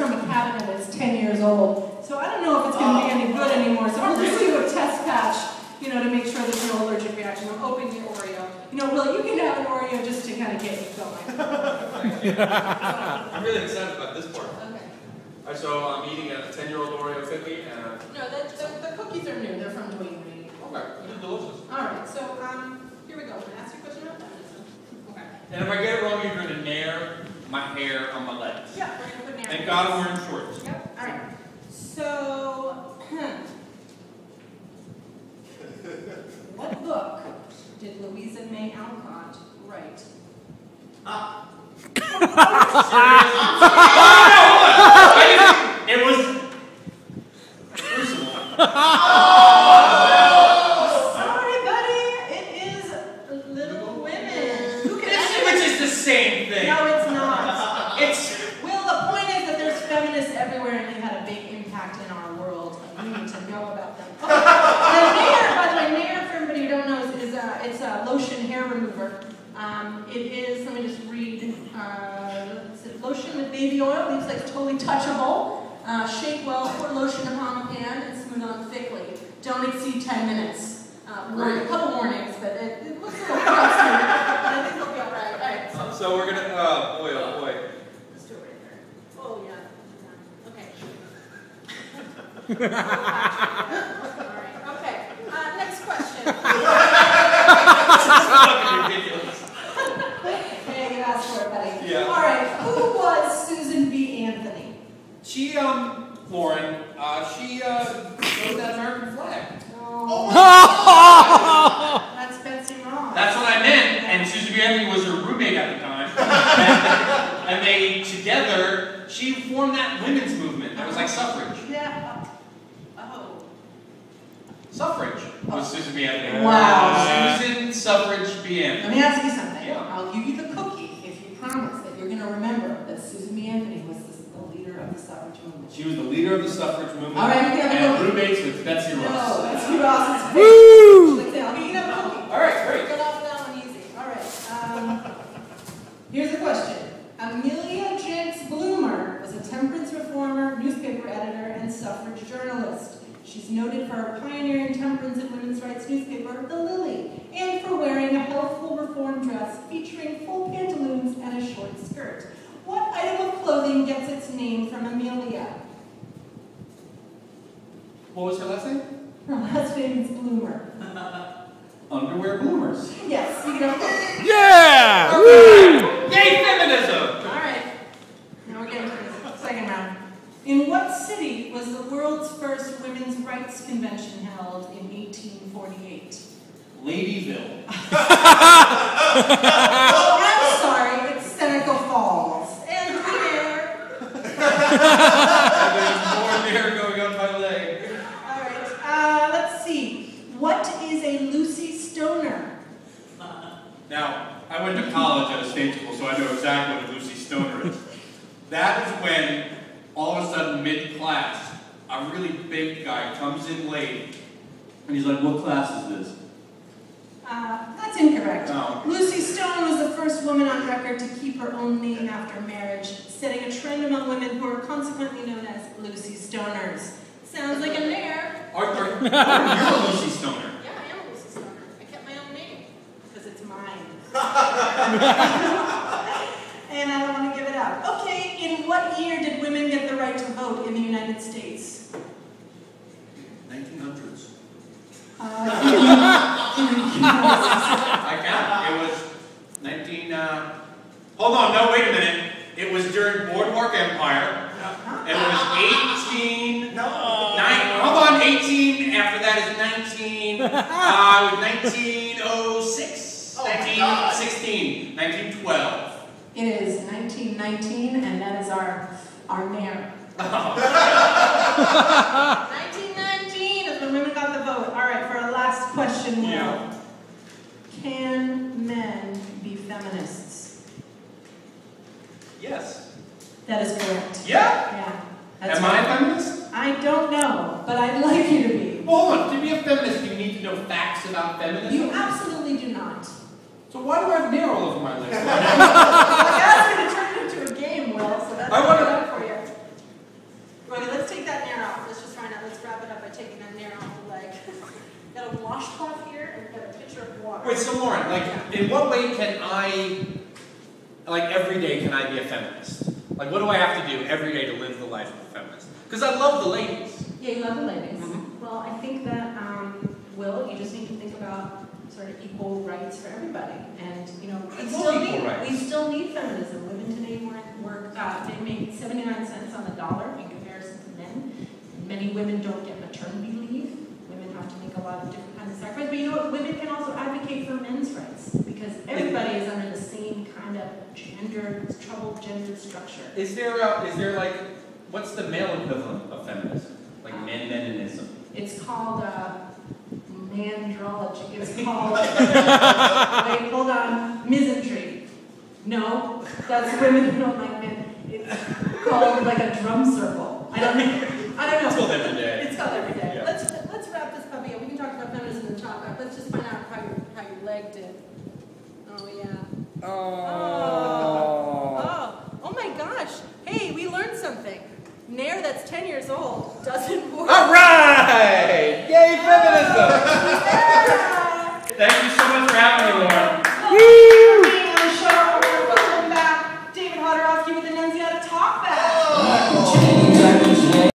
from a cabinet that's 10 years old. So I don't know if it's going to be any good anymore. So we'll just do a test patch, you know, to make sure there's no allergic reaction. I'm opening the Oreo. You know, Will, you can have an Oreo just to kind of get you going. I'm really excited about this part. Okay. All right, so I'm eating a 10-year-old Oreo cookie, and No, the, the, the cookies are new. They're from Duane Reade. okay, this is delicious. All right, so um, here we go. Can I ask you a question about feminism? Okay. And if I get it wrong, you're going to nair my hair on my legs. Yeah, Thank God I'm wearing shorts. Yep. All right. So, hmm. what book did Louisa May Alcott write? Ah. Oh, it was Ursula. Sorry, buddy. It is Little Women. Who can Which is the same thing. No, it's not. It's Well, the point is that feminists everywhere, and they had a big impact in our world, we need to know about them. Oh, the Nair, by the way, Nair, for everybody who don't know, is, a, it's a lotion hair remover. Um, it is, let me just read, uh, it's a lotion with baby oil, leaves like totally touchable. Uh, shake well, pour lotion upon the pan, and smooth on thickly. Don't exceed 10 minutes. Uh, warning, a couple warnings, but it, it looks a little gross to me, but I think it'll be all right. All right, so so we're gonna. Oh boy, oh boy. Let's do it right there. Oh, yeah. Okay. All next question. Hey, you asked. Yeah. All right. Who was Susan B. Anthony? She um, Lauren. She uh, wrote that American flag. Oh. That's Betsy Ross. That's what I meant. And Susan B. Anthony was her roommate at the time. and, and they together, she formed that women's movement. That was like suffrage. Yeah. Oh. Suffrage was Susan B. Anthony. Wow. Susan Suffrage B. Let me ask you something. Yeah. I'll give you the cookie if you promise that you're going to remember that Susan B. Anthony was the, the leader of the suffrage movement. She was the leader of the suffrage movement. All right, you can have a and cookie. roommates with Betsy Ross. No, Betsy Ross is Woo! Like that. Okay, you a cookie. All right, great. Get off that one easy. All right. Um, here's a question. Amelia Jenks Bloomer was a temperance reformer, newspaper editor, and suffrage journalist. She's noted for her pioneering temperance and women's rights newspaper, The Lily, and for wearing a healthful reform dress featuring full pantaloons and a short skirt. What item of clothing gets its name from Amelia? What was her last name? Her last name is Bloomer. Underwear bloomers. Yes, you. Yeah! Woo! Yay, feminism! All right. Now we're getting to the second round. In what city was the world's first women's rights convention held in 1848? Ladysville. Oh, I'm sorry, it's Seneca Falls. And there. there's more beer going on my leg. All right. Uh, let's see. What is a Lucy Stoner? Now, I went to college at a state school, so I know exactly what a Lucy Stoner is. That is when, all of a sudden, mid-class, a really big guy comes in late, and he's like, what class is this? Uh, that's incorrect. No. Lucy Stone was the first woman on record to keep her own name after marriage, setting a trend among women who are consequently known as Lucy Stoners. Sounds like a mare. Are, are, are a Lucy Stoner? Yeah, I am a Lucy Stoner. I kept my own name because it's mine. and I don't want to give it up. Okay, in what year did women get the right to vote in the United States? 1900s. Uh, I count. It was 19, uh, hold on, no, wait a minute. It was during Boardwalk Empire. It was 18, No. nine, hold on, 18, after that is 19, uh, it 1906, Oh my God. 1916, 1912. it is 1919, and that is our, our mayor. 1919 That is correct. Yeah? Yeah. That's Am right. I a feminist? I don't know, but I'd like you to be. Well, hold on. To be a feminist, you need to know facts about feminism? You absolutely do not. So why do I have Nair all over my legs? I going to turn it into a game, Will, so that's I wanna... for you. Okay, let's take that Nair off. Let's just try not. Let's wrap it up by taking that Nair off the leg. got a washcloth here, and we've got a pitcher of water. Wait, so Lauren, like, in what way can I, like, every day can I be a feminist? Like, what do I have to do every day to live the life of a feminist? Because I love the ladies. Yeah, you love the ladies. Mhm. Well, I think that, um, Will, you just need to think about sort of equal rights for everybody. And, you know, we still need, rights. we still need feminism. Women today work, work, uh, they make seventy-nine cents on the dollar in comparison to men. Many women don't get maternity leave. Women have to make a lot of different kinds of sacrifices. But you know what? Women can also advocate for men's rights because everybody is under the same kind of gender, troubled gender structure. Is there, a, is there like, what's the male equivalent of feminism? Like man-meninism? It's called uh, mandrology. It's called. wait, hold on. Misandry. No, that's women who don't like men. It's called like a drum circle. I don't know. I don't know. It's called every day. It's called every day. Yeah. Let's let's wrap this puppy up. We can talk about feminism and the top up. Let's just find out how your how your leg did. Oh yeah. Oh. oh. Oh. Oh my gosh. Hey, we learned something. Nair that's 10 years old doesn't work. All right!